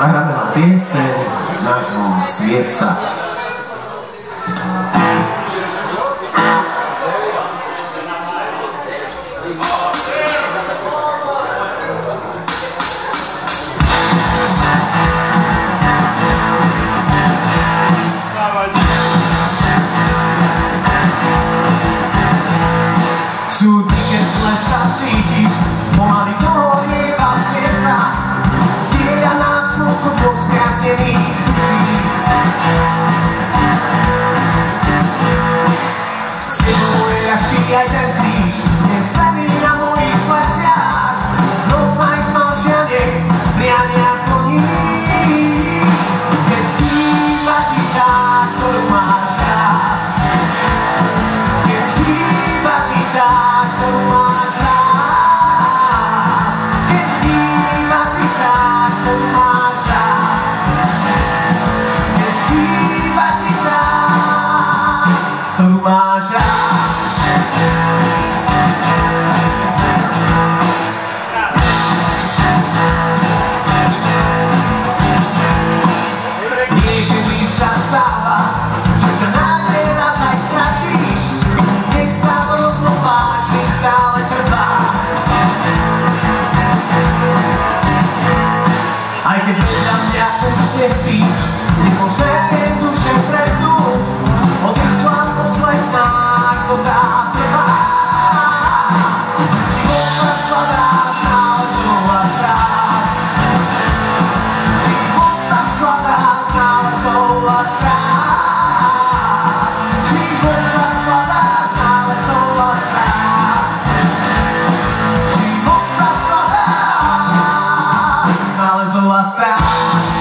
Sagradila pjesem se nazivom ono, Svijeca. Se mueve así allá en ti, Gdy nam brakło nie śpisz Nie możemy my spouse.